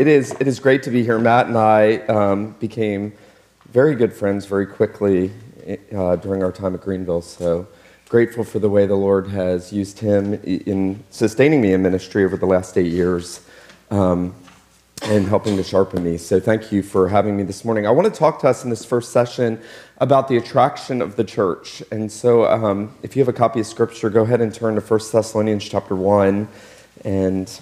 It is, it is great to be here. Matt and I um, became very good friends very quickly uh, during our time at Greenville. So grateful for the way the Lord has used him in sustaining me in ministry over the last eight years um, and helping to sharpen me. So thank you for having me this morning. I want to talk to us in this first session about the attraction of the church. And so um, if you have a copy of Scripture, go ahead and turn to 1 Thessalonians chapter 1 and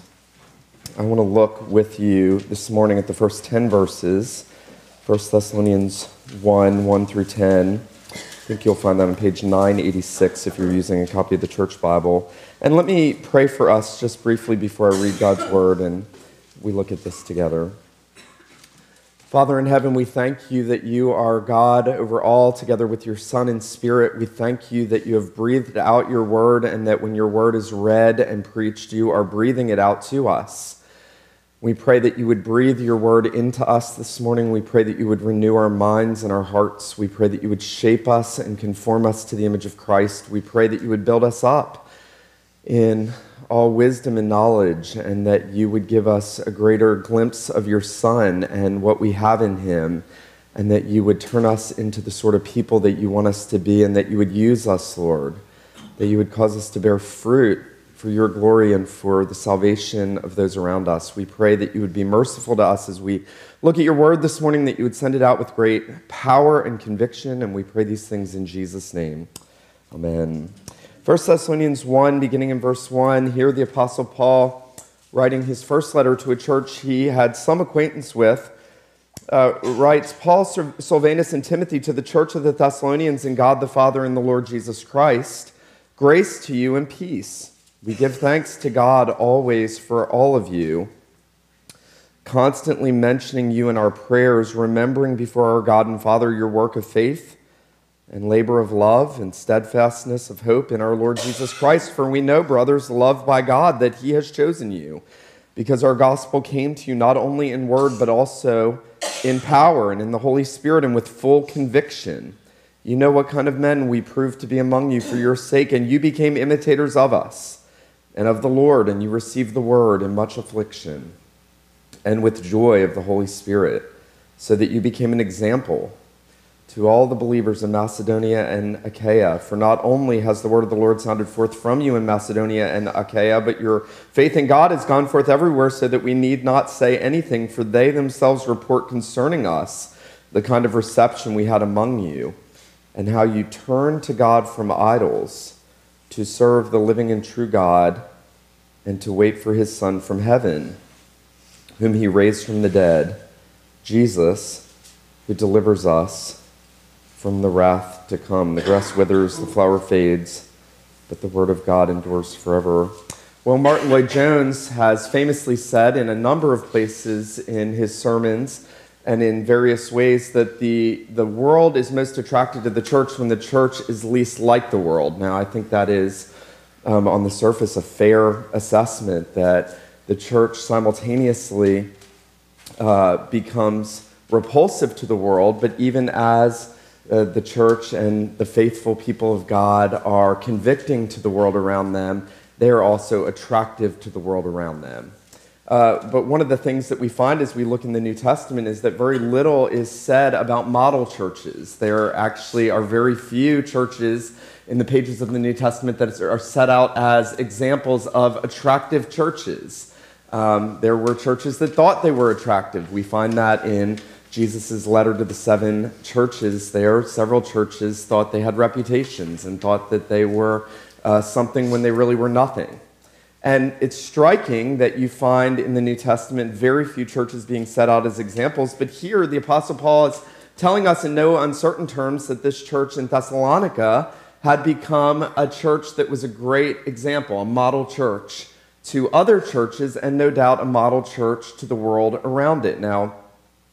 I want to look with you this morning at the first 10 verses, 1 Thessalonians 1 1 through 10. I think you'll find that on page 986 if you're using a copy of the Church Bible. And let me pray for us just briefly before I read God's Word and we look at this together. Father in heaven, we thank you that you are God over all, together with your Son and Spirit. We thank you that you have breathed out your word and that when your word is read and preached, you are breathing it out to us. We pray that you would breathe your word into us this morning. We pray that you would renew our minds and our hearts. We pray that you would shape us and conform us to the image of Christ. We pray that you would build us up in all wisdom and knowledge, and that you would give us a greater glimpse of your Son and what we have in him, and that you would turn us into the sort of people that you want us to be, and that you would use us, Lord, that you would cause us to bear fruit for your glory and for the salvation of those around us. We pray that you would be merciful to us as we look at your word this morning, that you would send it out with great power and conviction. And we pray these things in Jesus' name. Amen. 1 Thessalonians 1, beginning in verse 1, here the Apostle Paul, writing his first letter to a church he had some acquaintance with, uh, writes Paul, Silvanus, and Timothy to the church of the Thessalonians in God the Father and the Lord Jesus Christ, grace to you and peace. We give thanks to God always for all of you, constantly mentioning you in our prayers, remembering before our God and Father your work of faith and labor of love and steadfastness of hope in our Lord Jesus Christ. For we know, brothers, loved by God, that He has chosen you, because our gospel came to you not only in word, but also in power and in the Holy Spirit and with full conviction. You know what kind of men we proved to be among you for your sake, and you became imitators of us and of the Lord, and you received the word in much affliction, and with joy of the Holy Spirit, so that you became an example to all the believers in Macedonia and Achaia. For not only has the word of the Lord sounded forth from you in Macedonia and Achaia, but your faith in God has gone forth everywhere, so that we need not say anything, for they themselves report concerning us the kind of reception we had among you, and how you turned to God from idols to serve the living and true God and to wait for his Son from heaven, whom he raised from the dead, Jesus, who delivers us from the wrath to come. The grass withers, the flower fades, but the word of God endures forever. Well, Martyn Lloyd-Jones has famously said in a number of places in his sermons and in various ways that the, the world is most attracted to the church when the church is least like the world. Now, I think that is, um, on the surface, a fair assessment that the church simultaneously uh, becomes repulsive to the world, but even as uh, the church and the faithful people of God are convicting to the world around them, they are also attractive to the world around them. Uh, but one of the things that we find as we look in the New Testament is that very little is said about model churches. There actually are very few churches in the pages of the New Testament that are set out as examples of attractive churches. Um, there were churches that thought they were attractive. We find that in Jesus' letter to the seven churches there. Several churches thought they had reputations and thought that they were uh, something when they really were nothing. And it's striking that you find in the New Testament very few churches being set out as examples, but here the Apostle Paul is telling us in no uncertain terms that this church in Thessalonica had become a church that was a great example, a model church to other churches, and no doubt a model church to the world around it. Now,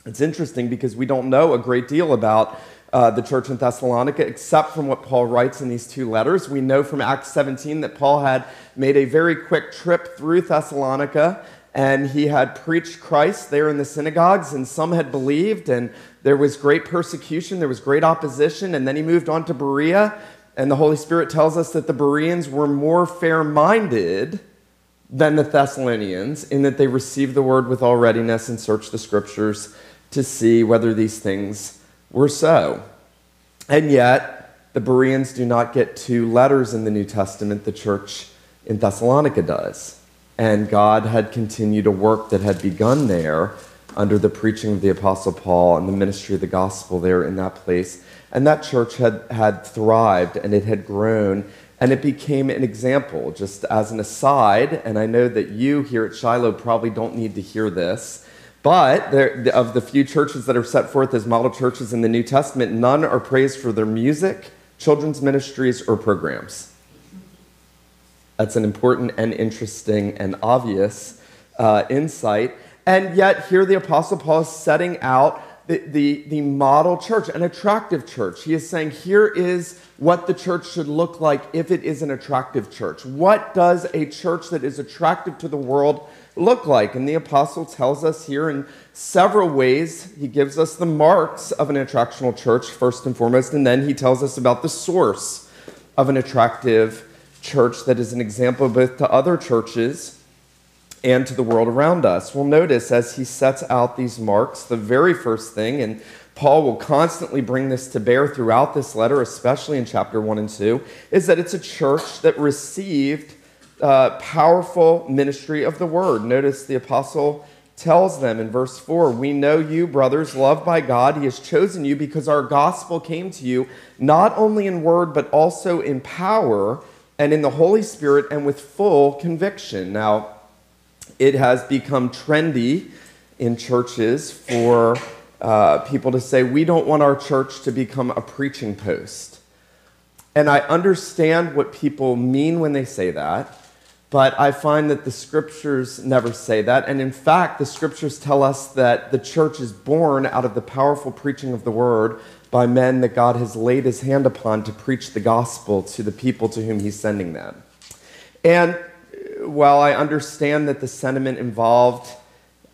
it's interesting because we don't know a great deal about uh, the church in Thessalonica, except from what Paul writes in these two letters. We know from Acts 17 that Paul had made a very quick trip through Thessalonica and he had preached Christ there in the synagogues, and some had believed, and there was great persecution, there was great opposition, and then he moved on to Berea, and the Holy Spirit tells us that the Bereans were more fair minded than the Thessalonians in that they received the word with all readiness and searched the scriptures to see whether these things were so. And yet, the Bereans do not get two letters in the New Testament, the church in Thessalonica does. And God had continued a work that had begun there under the preaching of the Apostle Paul and the ministry of the gospel there in that place. And that church had, had thrived and it had grown and it became an example. Just as an aside, and I know that you here at Shiloh probably don't need to hear this, but of the few churches that are set forth as model churches in the New Testament, none are praised for their music, children's ministries, or programs. That's an important and interesting and obvious uh, insight. And yet, here the Apostle Paul is setting out the, the, the model church, an attractive church. He is saying, here is what the church should look like if it is an attractive church. What does a church that is attractive to the world look like? And the apostle tells us here in several ways. He gives us the marks of an attractional church, first and foremost, and then he tells us about the source of an attractive church that is an example both to other churches and to the world around us. We'll notice as he sets out these marks, the very first thing, and Paul will constantly bring this to bear throughout this letter, especially in chapter 1 and 2, is that it's a church that received uh, powerful ministry of the word. Notice the apostle tells them in verse 4 We know you, brothers, loved by God. He has chosen you because our gospel came to you, not only in word, but also in power and in the Holy Spirit and with full conviction. Now, it has become trendy in churches for uh, people to say, we don't want our church to become a preaching post. And I understand what people mean when they say that, but I find that the scriptures never say that. And in fact, the scriptures tell us that the church is born out of the powerful preaching of the word by men that God has laid his hand upon to preach the gospel to the people to whom he's sending them. And while I understand that the sentiment involved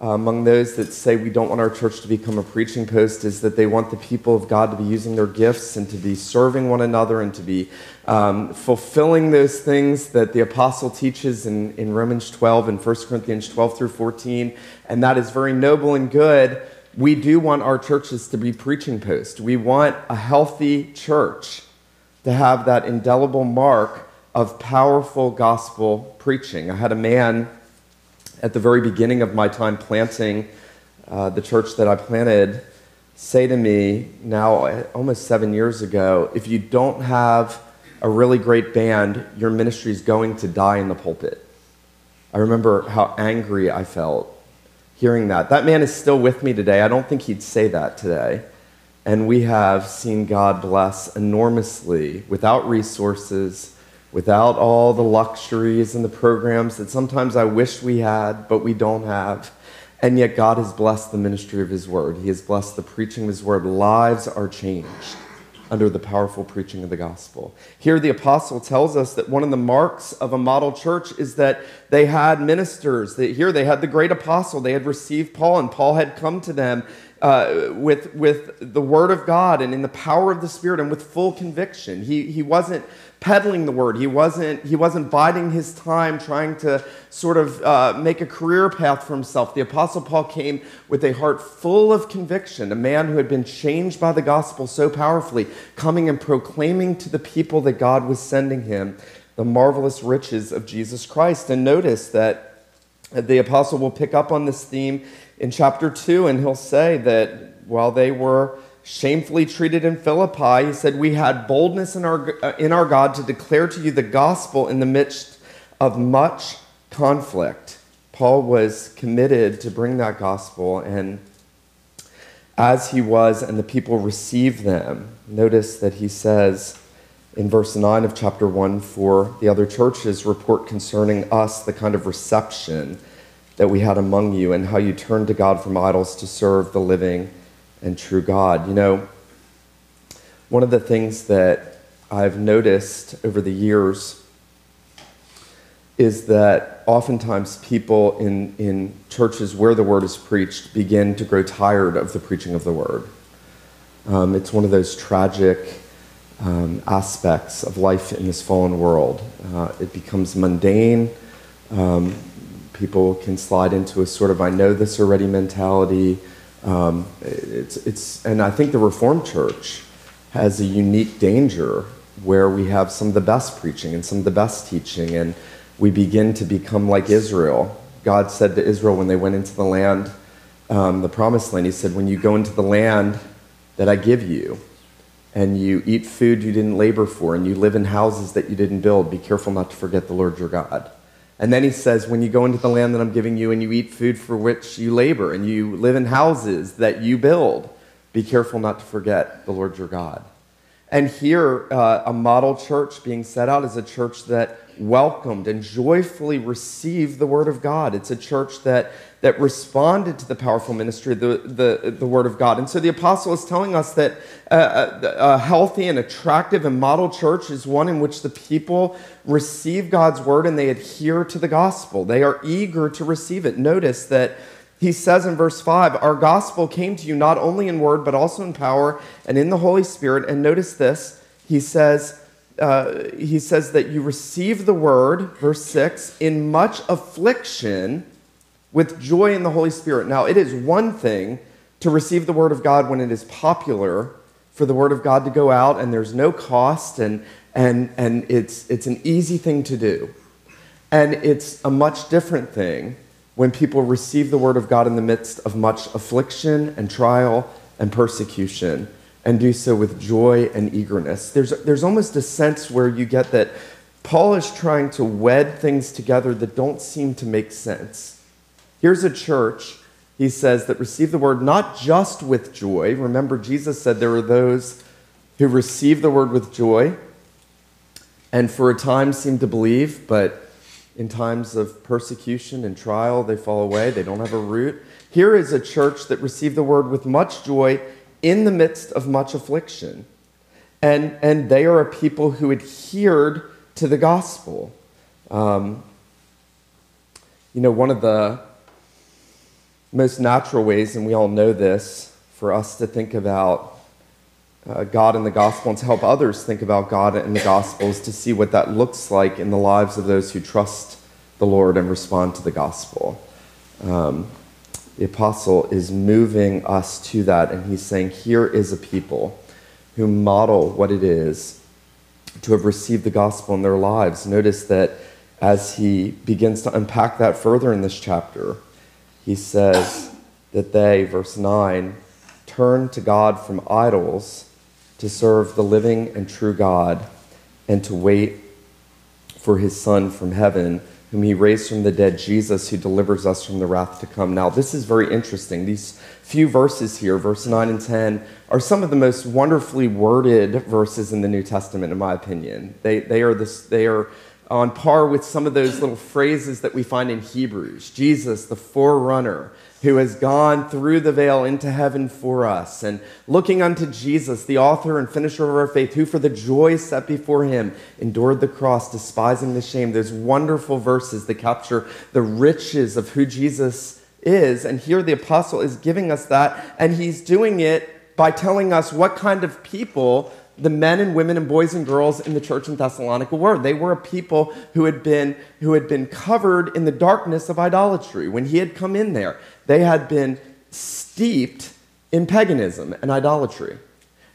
uh, among those that say we don't want our church to become a preaching post is that they want the people of God to be using their gifts and to be serving one another and to be um, fulfilling those things that the apostle teaches in, in Romans 12 and 1 Corinthians 12 through 14. And that is very noble and good. We do want our churches to be preaching posts. We want a healthy church to have that indelible mark of powerful gospel preaching. I had a man at the very beginning of my time planting uh, the church that I planted say to me now, almost seven years ago, if you don't have a really great band, your ministry is going to die in the pulpit. I remember how angry I felt hearing that. That man is still with me today. I don't think he'd say that today. And we have seen God bless enormously without resources without all the luxuries and the programs that sometimes I wish we had, but we don't have. And yet, God has blessed the ministry of His Word. He has blessed the preaching of His Word. Lives are changed under the powerful preaching of the gospel. Here, the apostle tells us that one of the marks of a model church is that they had ministers. That Here, they had the great apostle. They had received Paul, and Paul had come to them uh, with, with the word of God and in the power of the Spirit and with full conviction. He, he wasn't peddling the word. He wasn't, he wasn't biding his time trying to sort of uh, make a career path for himself. The Apostle Paul came with a heart full of conviction, a man who had been changed by the gospel so powerfully, coming and proclaiming to the people that God was sending him the marvelous riches of Jesus Christ. And notice that the apostle will pick up on this theme in chapter 2, and he'll say that while they were shamefully treated in Philippi. He said, We had boldness in our, in our God to declare to you the gospel in the midst of much conflict. Paul was committed to bring that gospel, and as he was, and the people received them, notice that he says in verse 9 of chapter 1 for the other churches report concerning us the kind of reception that we had among you and how you turned to God from idols to serve the living and true God. You know, one of the things that I've noticed over the years is that oftentimes people in, in churches where the word is preached begin to grow tired of the preaching of the word. Um, it's one of those tragic um, aspects of life in this fallen world. Uh, it becomes mundane, Um, people can slide into a sort of I know this already mentality. Um, it's, it's, and I think the Reformed Church has a unique danger where we have some of the best preaching and some of the best teaching, and we begin to become like Israel. God said to Israel when they went into the land, um, the promised land, He said, When you go into the land that I give you, and you eat food you didn't labor for, and you live in houses that you didn't build, be careful not to forget the Lord your God. And then he says, When you go into the land that I'm giving you and you eat food for which you labor and you live in houses that you build, be careful not to forget the Lord your God. And here, uh, a model church being set out is a church that welcomed and joyfully received the Word of God. It's a church that, that responded to the powerful ministry of the, the, the Word of God. And so the apostle is telling us that a, a, healthy and attractive and model church is one in which the people receive God's Word and they adhere to the gospel. They are eager to receive it. Notice that he says in verse 5 Our gospel came to you not only in word, but also in power and in the Holy Spirit. And notice this he says, uh, he says that you receive the word, verse 6, in much affliction with joy in the Holy Spirit. Now, it is one thing to receive the word of God when it is popular for the word of God to go out and there's no cost and, and, and it's, it's an easy thing to do. And it's a much different thing when people receive the word of God in the midst of much affliction and trial and persecution and do so with joy and eagerness. There's, there's almost a sense where you get that Paul is trying to wed things together that don't seem to make sense. Here's a church, he says, that received the word not just with joy. Remember, Jesus said there are those who receive the word with joy and for a time seem to believe, but in times of persecution and trial, they fall away. They don't have a root. Here is a church that received the word with much joy in the midst of much affliction. And, and they are a people who adhered to the gospel. Um, you know, one of the most natural ways, and we all know this, for us to think about uh, God and the gospel and to help others think about God and the gospel is to see what that looks like in the lives of those who trust the Lord and respond to the gospel. Um, the apostle is moving us to that, and he's saying, Here is a people who model what it is to have received the gospel in their lives. Notice that as he begins to unpack that further in this chapter, he says that they, verse 9, turn to God from idols to serve the living and true God and to wait for his Son from heaven whom he raised from the dead, Jesus, who delivers us from the wrath to come. Now, this is very interesting. These few verses here, verse 9 and 10, are some of the most wonderfully worded verses in the New Testament, in my opinion. They, they, are, this, they are on par with some of those little phrases that we find in Hebrews Jesus, the forerunner who has gone through the veil into heaven for us, and looking unto Jesus, the author and finisher of our faith, who for the joy set before him endured the cross, despising the shame. There's wonderful verses that capture the riches of who Jesus is. And here the apostle is giving us that, and he's doing it by telling us what kind of people the men and women and boys and girls in the church in Thessalonica were. They were a people who had been, who had been covered in the darkness of idolatry. When he had come in there, they had been steeped in paganism and idolatry.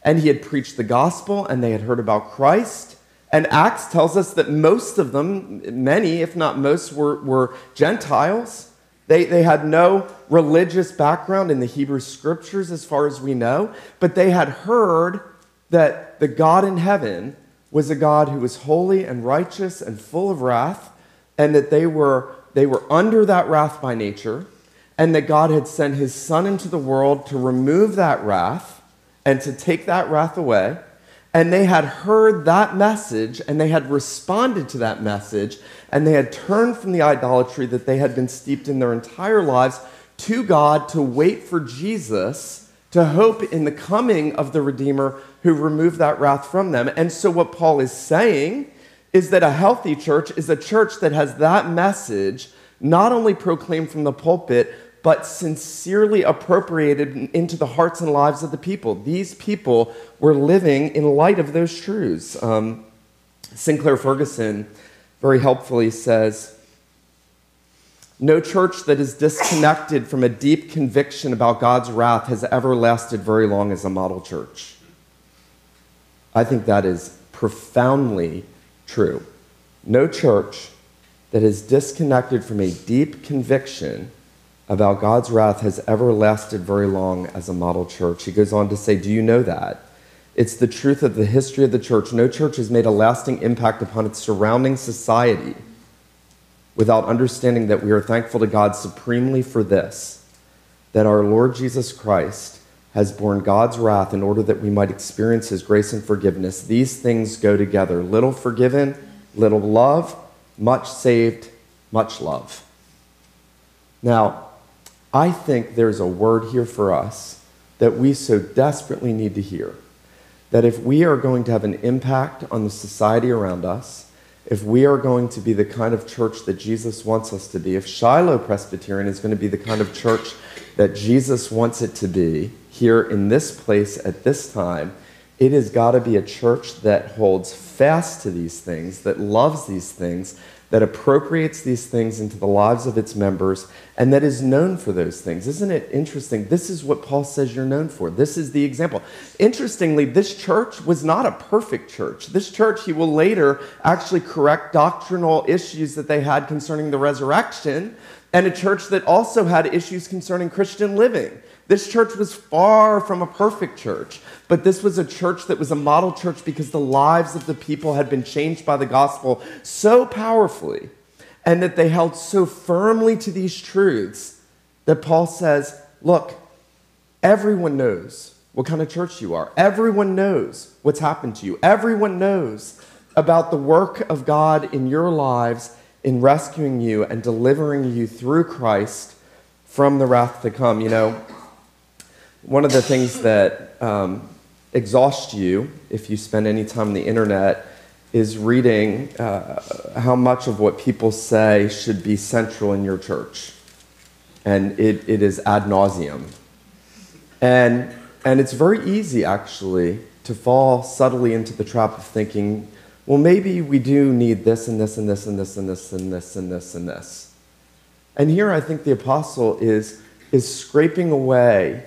And he had preached the gospel and they had heard about Christ. And Acts tells us that most of them, many, if not most, were, were Gentiles. They, they had no religious background in the Hebrew scriptures, as far as we know, but they had heard that the God in heaven was a God who was holy and righteous and full of wrath, and that they were, they were under that wrath by nature, and that God had sent his Son into the world to remove that wrath and to take that wrath away. And they had heard that message and they had responded to that message and they had turned from the idolatry that they had been steeped in their entire lives to God to wait for Jesus to hope in the coming of the Redeemer who removed that wrath from them. And so, what Paul is saying is that a healthy church is a church that has that message not only proclaimed from the pulpit, but sincerely appropriated into the hearts and lives of the people. These people were living in light of those truths. Um, Sinclair Ferguson very helpfully says No church that is disconnected from a deep conviction about God's wrath has ever lasted very long as a model church. I think that is profoundly true. No church that is disconnected from a deep conviction about God's wrath has ever lasted very long as a model church. He goes on to say, Do you know that? It's the truth of the history of the church. No church has made a lasting impact upon its surrounding society without understanding that we are thankful to God supremely for this that our Lord Jesus Christ has borne God's wrath in order that we might experience his grace and forgiveness. These things go together little forgiven, little love, much saved, much love. Now, I think there's a word here for us that we so desperately need to hear. That if we are going to have an impact on the society around us, if we are going to be the kind of church that Jesus wants us to be, if Shiloh Presbyterian is going to be the kind of church that Jesus wants it to be here in this place at this time, it has got to be a church that holds fast to these things, that loves these things, that appropriates these things into the lives of its members, and that is known for those things. Isn't it interesting? This is what Paul says you're known for. This is the example. Interestingly, this church was not a perfect church. This church, he will later actually correct doctrinal issues that they had concerning the resurrection, and a church that also had issues concerning Christian living. This church was far from a perfect church, but this was a church that was a model church because the lives of the people had been changed by the gospel so powerfully and that they held so firmly to these truths that Paul says, Look, everyone knows what kind of church you are. Everyone knows what's happened to you. Everyone knows about the work of God in your lives in rescuing you and delivering you through Christ from the wrath to come. You know, one of the things that um, exhausts you if you spend any time on the internet is reading uh, how much of what people say should be central in your church. And it, it is ad nauseum. And, and it's very easy, actually, to fall subtly into the trap of thinking, well, maybe we do need this and this and this and this and this and this and this and this. And here I think the apostle is, is scraping away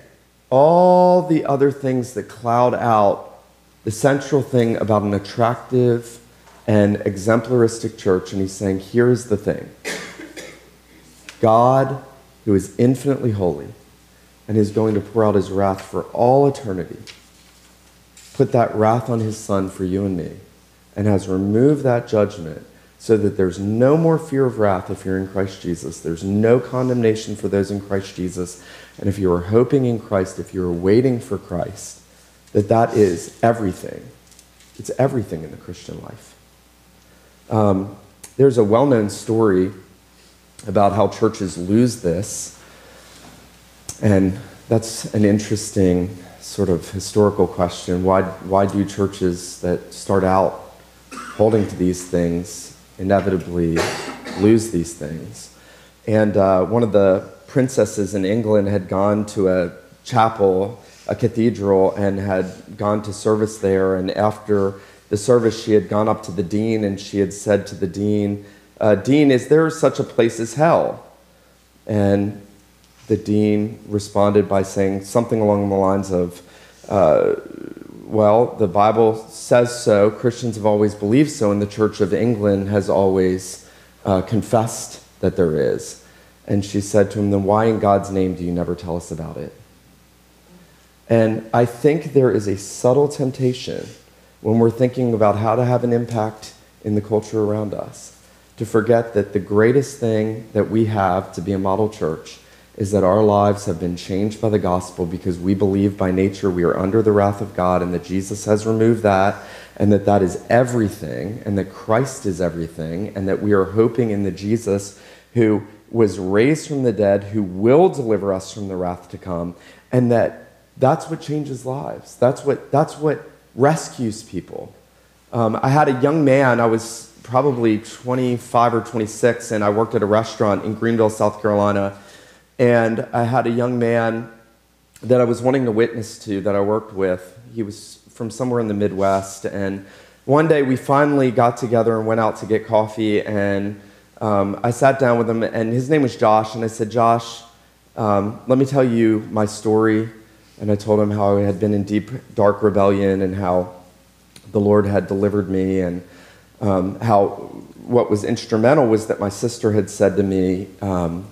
all the other things that cloud out the central thing about an attractive and exemplaristic church. And he's saying, here's the thing God, who is infinitely holy and is going to pour out his wrath for all eternity, put that wrath on his son for you and me, and has removed that judgment so that there's no more fear of wrath if you're in Christ Jesus. There's no condemnation for those in Christ Jesus. And if you are hoping in Christ, if you're waiting for Christ, that that is everything. It's everything in the Christian life. Um, there's a well known story about how churches lose this. And that's an interesting sort of historical question. Why, why do churches that start out holding to these things inevitably lose these things. And uh, one of the princesses in England had gone to a chapel, a cathedral, and had gone to service there. And after the service, she had gone up to the dean and she had said to the dean, uh, Dean, is there such a place as hell? And the dean responded by saying something along the lines of, uh, well, the Bible says so. Christians have always believed so, and the Church of England has always uh, confessed that there is. And she said to him, Then why in God's name do you never tell us about it? And I think there is a subtle temptation when we're thinking about how to have an impact in the culture around us to forget that the greatest thing that we have to be a model church is that our lives have been changed by the gospel because we believe by nature we are under the wrath of God and that Jesus has removed that and that that is everything and that Christ is everything and that we are hoping in the Jesus who was raised from the dead who will deliver us from the wrath to come and that that's what changes lives. That's what that's what rescues people. Um, i had a young man i was probably 25 or 26 and i worked at a restaurant in greenville south carolina and I had a young man that I was wanting to witness to that I worked with. He was from somewhere in the Midwest. And one day we finally got together and went out to get coffee. And um, I sat down with him, and his name was Josh, and I said, Josh, um, let me tell you my story. And I told him how I had been in deep, dark rebellion and how the Lord had delivered me, and um, how what was instrumental was that my sister had said to me, um,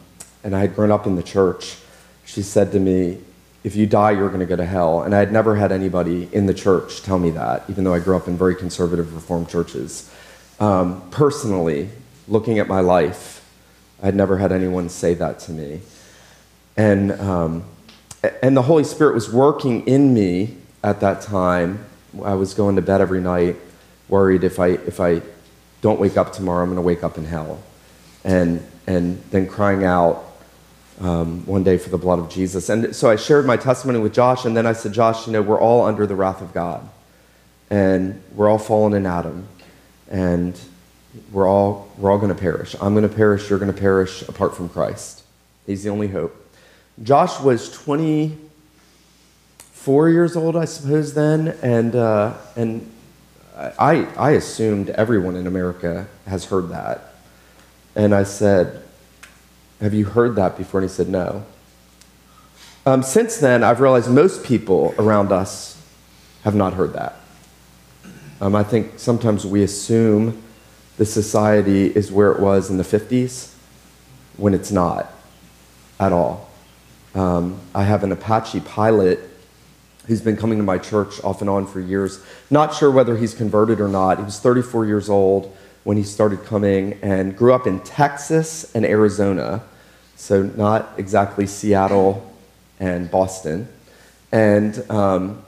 and I had grown up in the church, she said to me, if you die, you're going to go to hell. And I had never had anybody in the church tell me that, even though I grew up in very conservative Reformed churches. Um, personally, looking at my life, I had never had anyone say that to me. And, um, and the Holy Spirit was working in me at that time. I was going to bed every night worried if I, if I don't wake up tomorrow, I'm going to wake up in hell. And, and then crying out, um, one day for the blood of Jesus. And so I shared my testimony with Josh, and then I said, Josh, you know, we're all under the wrath of God. And we're all fallen in Adam. And we're all, we're all going to perish. I'm going to perish, you're going to perish apart from Christ. He's the only hope. Josh was 24 years old, I suppose, then. And, uh, and I, I assumed everyone in America has heard that. And I said, have you heard that before? And he said, No. Um, since then, I've realized most people around us have not heard that. Um, I think sometimes we assume the society is where it was in the 50s when it's not at all. Um, I have an Apache pilot who's been coming to my church off and on for years. Not sure whether he's converted or not. He was 34 years old when he started coming and grew up in Texas and Arizona so not exactly Seattle and Boston. And, um,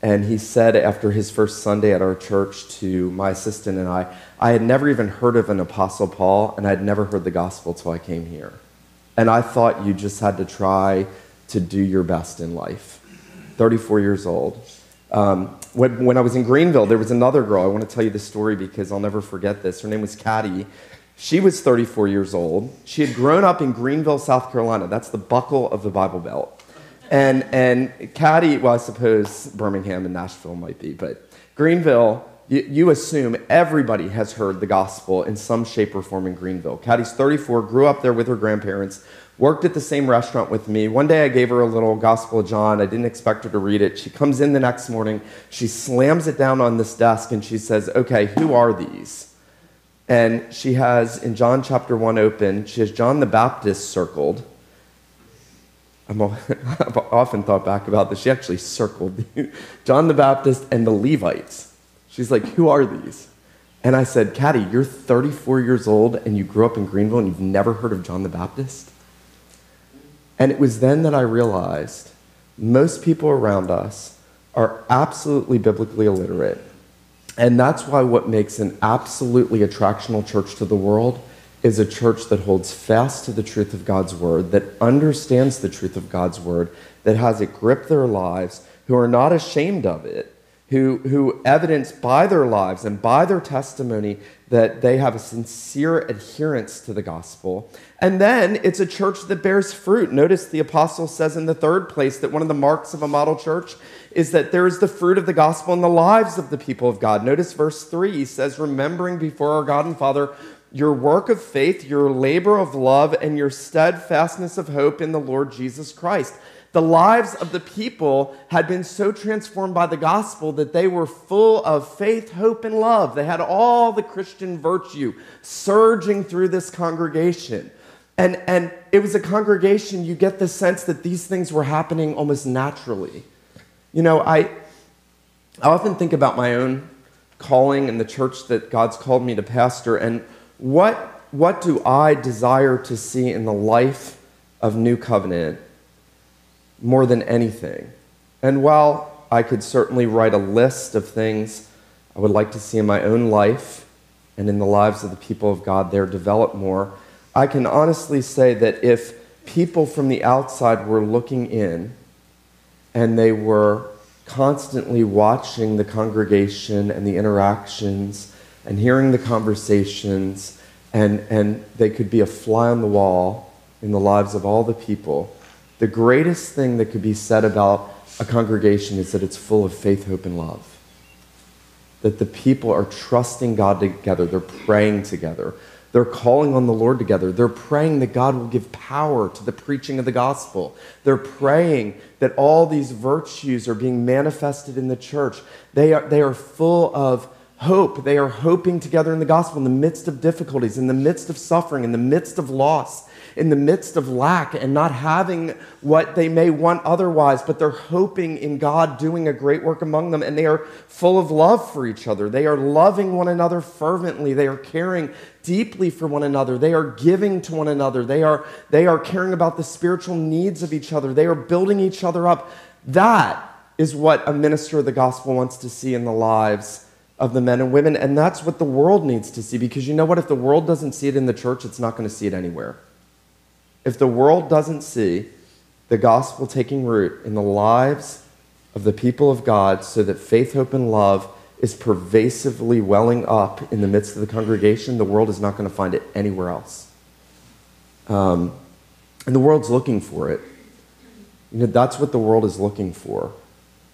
and he said after his first Sunday at our church to my assistant and I, I had never even heard of an Apostle Paul, and I had never heard the gospel till I came here. And I thought you just had to try to do your best in life. 34 years old. Um, when, when I was in Greenville, there was another girl. I want to tell you this story because I'll never forget this. Her name was Caddy. She was 34 years old. She had grown up in Greenville, South Carolina. That's the buckle of the Bible Belt. And, and Caddy, well, I suppose Birmingham and Nashville might be, but Greenville, you, you assume everybody has heard the gospel in some shape or form in Greenville. Caddy's 34, grew up there with her grandparents, worked at the same restaurant with me. One day I gave her a little Gospel of John. I didn't expect her to read it. She comes in the next morning, she slams it down on this desk, and she says, Okay, who are these? And she has, in John chapter 1 open, she has John the Baptist circled. i have often thought back about this. She actually circled John the Baptist and the Levites. She's like, Who are these? And I said, Caddy, you're 34 years old and you grew up in Greenville and you've never heard of John the Baptist? And it was then that I realized most people around us are absolutely biblically illiterate and that's why what makes an absolutely attractional church to the world is a church that holds fast to the truth of God's word, that understands the truth of God's word, that has it grip their lives, who are not ashamed of it, who, who evidence by their lives and by their testimony that they have a sincere adherence to the gospel. And then it's a church that bears fruit. Notice the apostle says in the third place that one of the marks of a model church is that there is the fruit of the gospel in the lives of the people of God. Notice verse 3 he says, Remembering before our God and Father your work of faith, your labor of love, and your steadfastness of hope in the Lord Jesus Christ. The lives of the people had been so transformed by the gospel that they were full of faith, hope, and love. They had all the Christian virtue surging through this congregation. And, and it was a congregation, you get the sense that these things were happening almost naturally. You know, I, I often think about my own calling in the church that God's called me to pastor, and what, what do I desire to see in the life of New Covenant more than anything? And while I could certainly write a list of things I would like to see in my own life and in the lives of the people of God there develop more, I can honestly say that if people from the outside were looking in, and they were constantly watching the congregation and the interactions and hearing the conversations, and, and they could be a fly on the wall in the lives of all the people. The greatest thing that could be said about a congregation is that it's full of faith, hope, and love. That the people are trusting God together, they're praying together, They're calling on the Lord together. They're praying that God will give power to the preaching of the gospel. They're praying that all these virtues are being manifested in the church. They are, they are full of hope. They are hoping together in the gospel in the midst of difficulties, in the midst of suffering, in the midst of loss in the midst of lack and not having what they may want otherwise, but they're hoping in God doing a great work among them, and they are full of love for each other. They are loving one another fervently. They are caring deeply for one another. They are giving to one another. They are, they are caring about the spiritual needs of each other. They are building each other up. That is what a minister of the gospel wants to see in the lives of the men and women. And that's what the world needs to see because you know what? If the world doesn't see it in the church, it's not going to see it anywhere if the world doesn't see the gospel taking root in the lives of the people of God so that faith, hope, and love is pervasively welling up in the midst of the congregation, the world is not going to find it anywhere else. Um, and the world's looking for it. You know, that's what the world is looking for.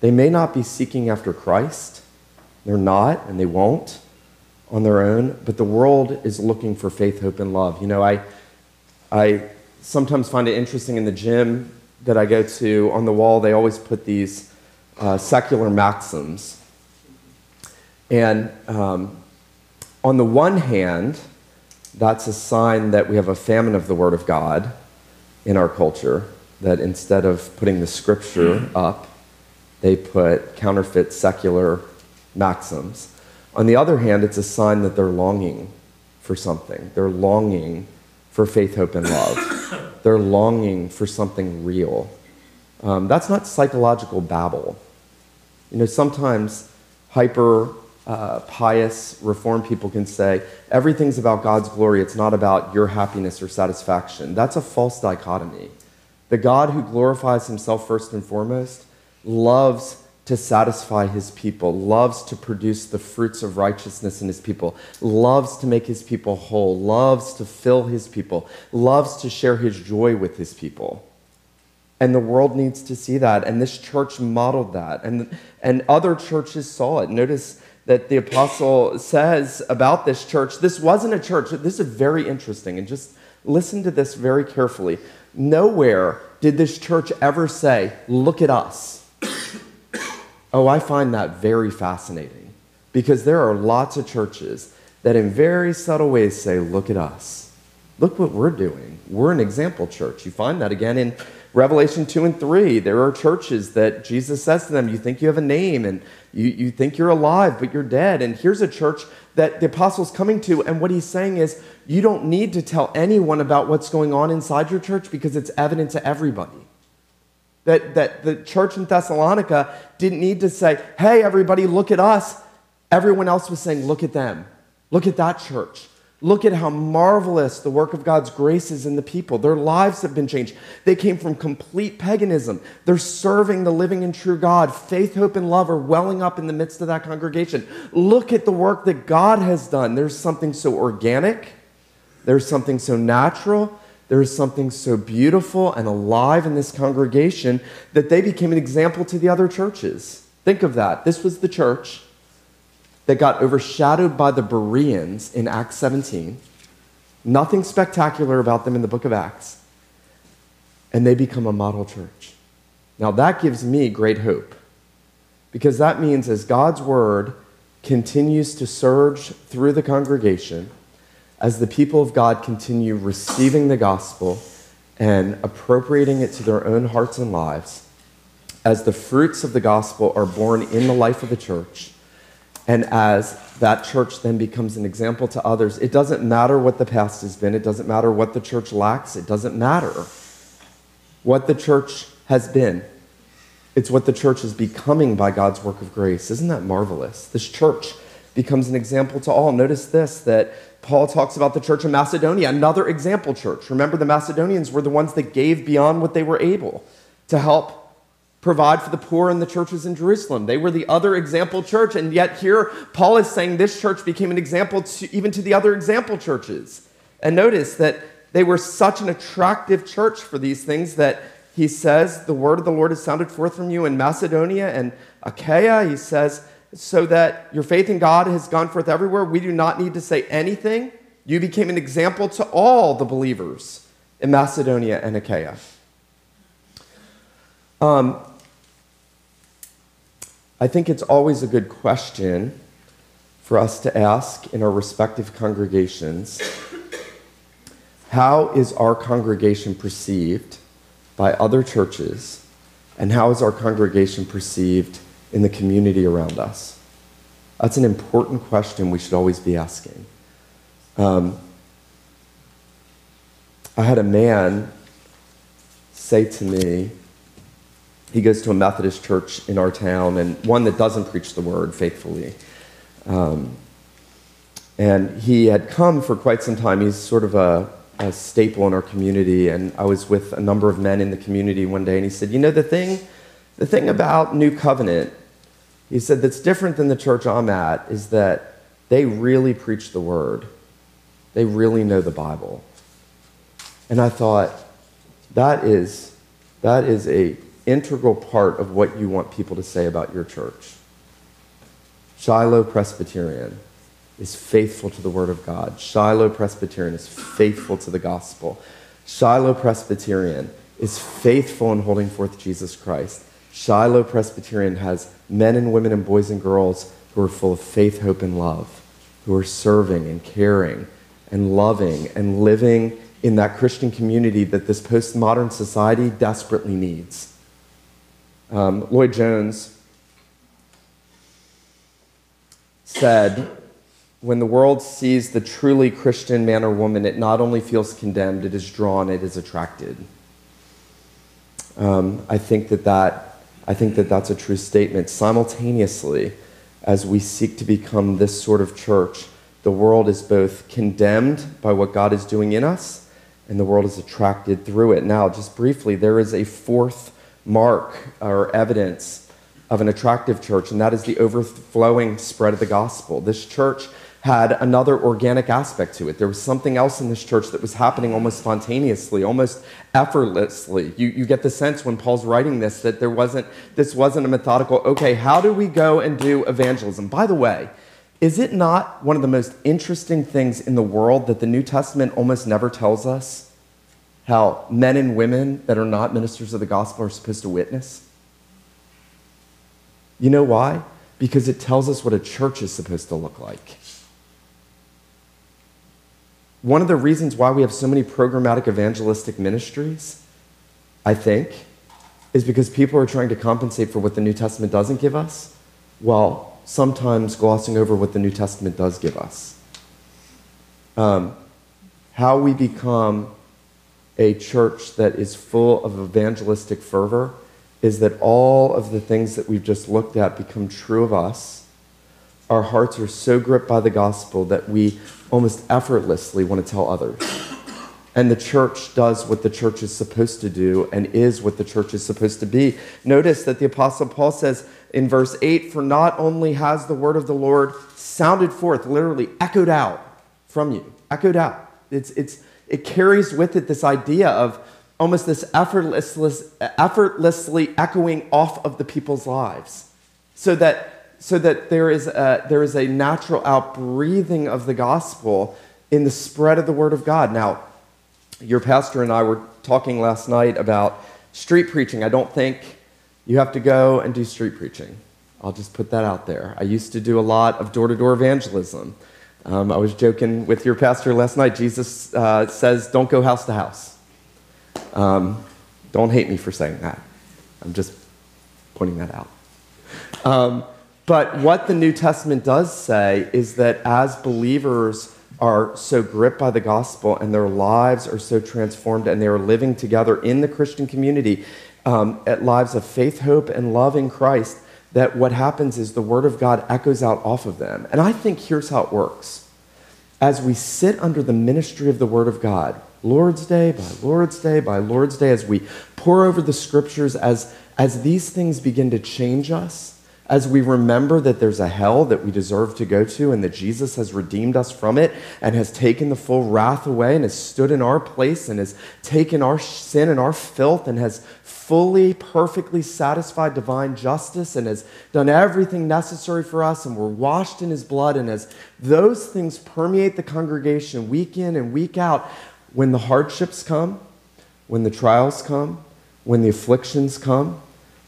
They may not be seeking after Christ, they're not, and they won't on their own, but the world is looking for faith, hope, and love. You know, I, I sometimes find it interesting in the gym that I go to on the wall, they always put these uh, secular maxims. And um, on the one hand, that's a sign that we have a famine of the Word of God in our culture, that instead of putting the scripture up, they put counterfeit secular maxims. On the other hand, it's a sign that they're longing for something. They're longing for faith, hope, and love. They're longing for something real. Um, that's not psychological babble. You know, sometimes hyper uh, pious reform people can say everything's about God's glory, it's not about your happiness or satisfaction. That's a false dichotomy. The God who glorifies himself first and foremost loves to satisfy his people, loves to produce the fruits of righteousness in his people, loves to make his people whole, loves to fill his people, loves to share his joy with his people. And the world needs to see that. And this church modeled that. And, and other churches saw it. Notice that the apostle says about this church this wasn't a church. This is very interesting. And just listen to this very carefully. Nowhere did this church ever say, Look at us. Oh, I find that very fascinating because there are lots of churches that, in very subtle ways, say, Look at us. Look what we're doing. We're an example church. You find that again in Revelation 2 and 3. There are churches that Jesus says to them, You think you have a name and you, you think you're alive, but you're dead. And here's a church that the apostle's coming to, and what he's saying is, You don't need to tell anyone about what's going on inside your church because it's evident to everybody. That, that the church in Thessalonica didn't need to say, hey, everybody, look at us. Everyone else was saying, look at them. Look at that church. Look at how marvelous the work of God's grace is in the people. Their lives have been changed. They came from complete paganism. They're serving the living and true God. Faith, hope, and love are welling up in the midst of that congregation. Look at the work that God has done. There's something so organic, there's something so natural, there is something so beautiful and alive in this congregation that they became an example to the other churches. Think of that. This was the church that got overshadowed by the Bereans in Acts 17. Nothing spectacular about them in the book of Acts. And they become a model church. Now, that gives me great hope because that means as God's word continues to surge through the congregation, as the people of God continue receiving the gospel and appropriating it to their own hearts and lives, as the fruits of the gospel are born in the life of the church, and as that church then becomes an example to others, it doesn't matter what the past has been, it doesn't matter what the church lacks, it doesn't matter what the church has been. It's what the church is becoming by God's work of grace. Isn't that marvelous? This church becomes an example to all. Notice this that Paul talks about the church in Macedonia, another example church. Remember, the Macedonians were the ones that gave beyond what they were able to help provide for the poor in the churches in Jerusalem. They were the other example church, and yet here Paul is saying this church became an example to, even to the other example churches. And notice that they were such an attractive church for these things that he says the word of the Lord has sounded forth from you in Macedonia and Achaia. He says so that your faith in God has gone forth everywhere. We do not need to say anything. You became an example to all the believers in Macedonia and Achaia. Um, I think it's always a good question for us to ask in our respective congregations how is our congregation perceived by other churches, and how is our congregation perceived in the community around us? That's an important question we should always be asking. Um, I had a man say to me, he goes to a Methodist church in our town, and one that doesn't preach the word faithfully. Um, and he had come for quite some time. He's sort of a, a staple in our community. And I was with a number of men in the community one day, and he said, You know, the thing, the thing about New Covenant, he said, that's different than the church I'm at is that they really preach the word, they really know the Bible. And I thought, that is, that is a integral part of what you want people to say about your church. Shiloh Presbyterian is faithful to the Word of God. Shiloh Presbyterian is faithful to the gospel. Shiloh Presbyterian is faithful in holding forth Jesus Christ. Shiloh Presbyterian has men and women and boys and girls who are full of faith, hope, and love, who are serving and caring and loving and living in that Christian community that this postmodern society desperately needs. Um, Lloyd Jones said, When the world sees the truly Christian man or woman, it not only feels condemned, it is drawn, it is attracted. Um, I, think that that, I think that that's a true statement. Simultaneously, as we seek to become this sort of church, the world is both condemned by what God is doing in us, and the world is attracted through it. Now, just briefly, there is a fourth mark or evidence of an attractive church, and that is the overflowing spread of the gospel. This church had another organic aspect to it. There was something else in this church that was happening almost spontaneously, almost effortlessly. You, you get the sense when Paul's writing this that there wasn't, this wasn't a methodical, okay, how do we go and do evangelism? By the way, is it not one of the most interesting things in the world that the New Testament almost never tells us how men and women that are not ministers of the gospel are supposed to witness? You know why? Because it tells us what a church is supposed to look like. One of the reasons why we have so many programmatic evangelistic ministries, I think, is because people are trying to compensate for what the New Testament doesn't give us, while sometimes glossing over what the New Testament does give us. Um, how we become a church that is full of evangelistic fervor is that all of the things that we've just looked at become true of us. Our hearts are so gripped by the gospel that we almost effortlessly want to tell others. And the church does what the church is supposed to do and is what the church is supposed to be. Notice that the Apostle Paul says in verse 8 For not only has the word of the Lord sounded forth, literally echoed out from you, echoed out. It's, it's, it carries with it this idea of almost this effortless, effortlessly echoing off of the people's lives so that, so that there, is a, there is a natural outbreathing of the gospel in the spread of the word of God. Now, your pastor and I were talking last night about street preaching. I don't think you have to go and do street preaching. I'll just put that out there. I used to do a lot of door to door evangelism. Um, I was joking with your pastor last night. Jesus uh, says, don't go house to house. Um, don't hate me for saying that. I'm just pointing that out. Um, but what the New Testament does say is that as believers are so gripped by the gospel and their lives are so transformed and they are living together in the Christian community um, at lives of faith, hope, and love in Christ, that what happens is the Word of God echoes out off of them. And I think here's how it works. As we sit under the ministry of the Word of God, Lord's Day by Lord's Day by Lord's Day, as we pour over the scriptures, as, as these things begin to change us, as we remember that there's a hell that we deserve to go to and that Jesus has redeemed us from it and has taken the full wrath away and has stood in our place and has taken our sin and our filth and has fully, perfectly satisfied divine justice and has done everything necessary for us and we're washed in his blood. And as those things permeate the congregation week in and week out, when the hardships come, when the trials come, when the afflictions come,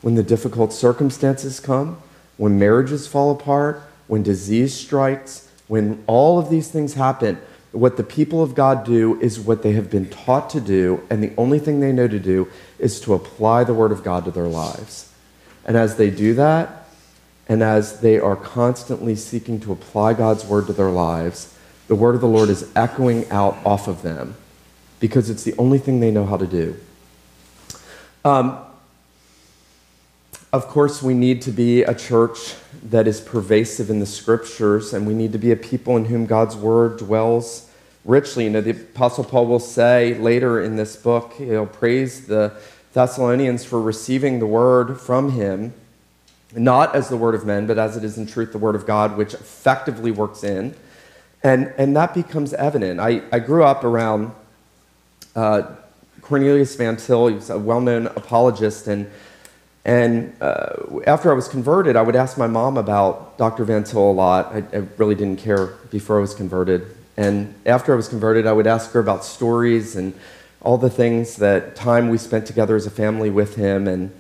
when the difficult circumstances come, when marriages fall apart, when disease strikes, when all of these things happen, what the people of God do is what they have been taught to do, and the only thing they know to do is to apply the Word of God to their lives. And as they do that, and as they are constantly seeking to apply God's Word to their lives, the Word of the Lord is echoing out off of them because it's the only thing they know how to do. Um, of course, we need to be a church that is pervasive in the scriptures, and we need to be a people in whom God's word dwells richly. You know, the Apostle Paul will say later in this book, he'll praise the Thessalonians for receiving the word from him, not as the word of men, but as it is in truth the word of God, which effectively works in. And, and that becomes evident. I, I grew up around uh, Cornelius Van Til, he was a well known apologist, and and uh, after I was converted, I would ask my mom about Dr. Van Til a lot. I, I, really didn't care before I was converted. And after I was converted, I would ask her about stories and all the things that time we spent together as a family with him. And,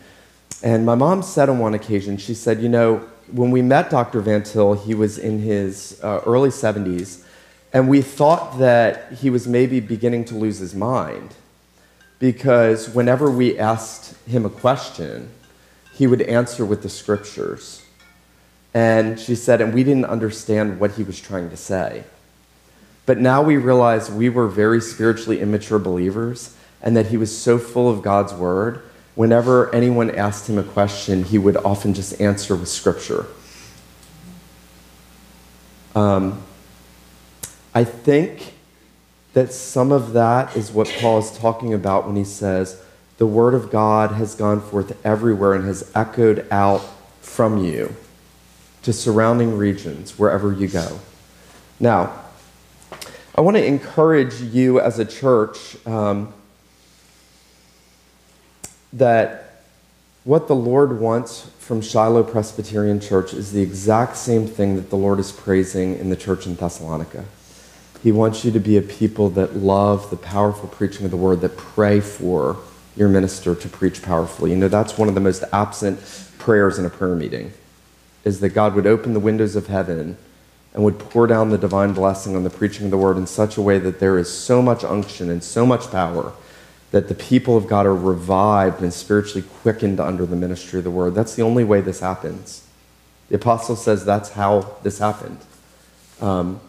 and my mom said on one occasion, she said, You know, when we met Dr. Van Til, he was in his uh, early 70s, and we thought that he was maybe beginning to lose his mind because whenever we asked him a question, he would answer with the scriptures. And she said, and we didn't understand what he was trying to say. But now we realize we were very spiritually immature believers and that he was so full of God's word. Whenever anyone asked him a question, he would often just answer with scripture. Um, I think that some of that is what Paul is talking about when he says, the word of God has gone forth everywhere and has echoed out from you to surrounding regions wherever you go. Now, I want to encourage you as a church um, that what the Lord wants from Shiloh Presbyterian Church is the exact same thing that the Lord is praising in the church in Thessalonica. He wants you to be a people that love the powerful preaching of the word, that pray for your minister to preach powerfully. You know, that's one of the most absent prayers in a prayer meeting, is that God would open the windows of heaven and would pour down the divine blessing on the preaching of the word in such a way that there is so much unction and so much power that the people of God are revived and spiritually quickened under the ministry of the word. That's the only way this happens. The apostle says that's how this happened. Um,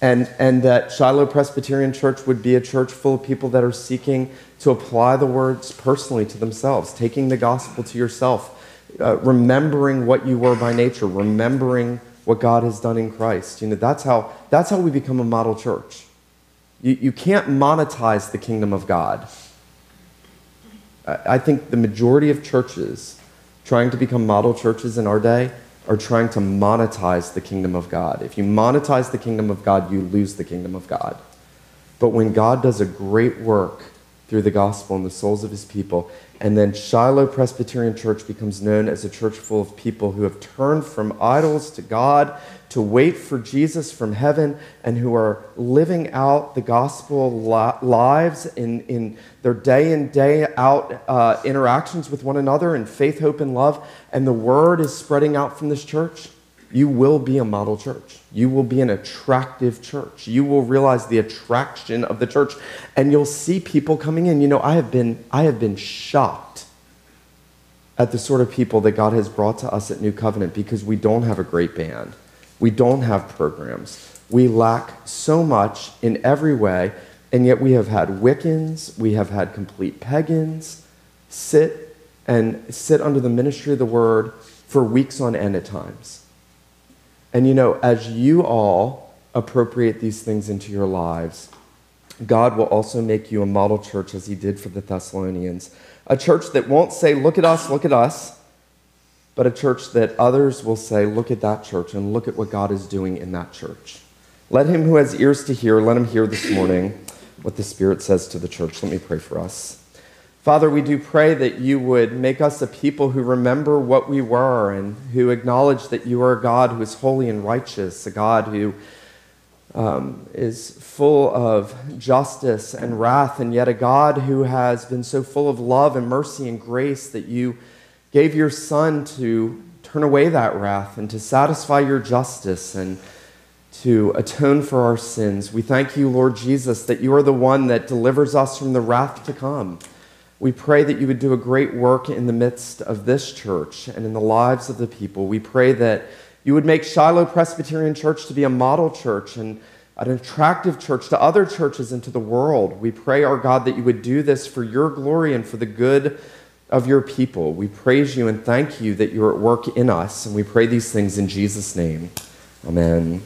and, and that Shiloh Presbyterian Church would be a church full of people that are seeking to apply the words personally to themselves, taking the gospel to yourself, uh, remembering what you were by nature, remembering what God has done in Christ. You know, that's how, that's how we become a model church. You, you can't monetize the kingdom of God. I, I think the majority of churches trying to become model churches in our day are trying to monetize the kingdom of God. If you monetize the kingdom of God, you lose the kingdom of God. But when God does a great work through the gospel in the souls of his people, and then Shiloh Presbyterian Church becomes known as a church full of people who have turned from idols to God to wait for Jesus from heaven and who are living out the gospel lives in, in their day in, day out uh, interactions with one another in faith, hope, and love, and the word is spreading out from this church, you will be a model church. You will be an attractive church. You will realize the attraction of the church, and you'll see people coming in. You know, I have been, I have been shocked at the sort of people that God has brought to us at New Covenant because we don't have a great band. We don't have programs. We lack so much in every way, and yet we have had Wiccans, we have had complete pagans sit and sit under the ministry of the word for weeks on end at times. And you know, as you all appropriate these things into your lives, God will also make you a model church as he did for the Thessalonians. A church that won't say, Look at us, look at us, but a church that others will say, Look at that church and look at what God is doing in that church. Let him who has ears to hear, let him hear this morning what the Spirit says to the church. Let me pray for us. Father, we do pray that you would make us a people who remember what we were and who acknowledge that you are a God who is holy and righteous, a God who um, is full of justice and wrath, and yet a God who has been so full of love and mercy and grace that you gave your Son to turn away that wrath and to satisfy your justice and to atone for our sins. We thank you, Lord Jesus, that you are the one that delivers us from the wrath to come. We pray that you would do a great work in the midst of this church and in the lives of the people. We pray that you would make Shiloh Presbyterian Church to be a model church and an attractive church to other churches and to the world. We pray, our God, that you would do this for your glory and for the good of your people. We praise you and thank you that you're at work in us, and we pray these things in Jesus' name. Amen.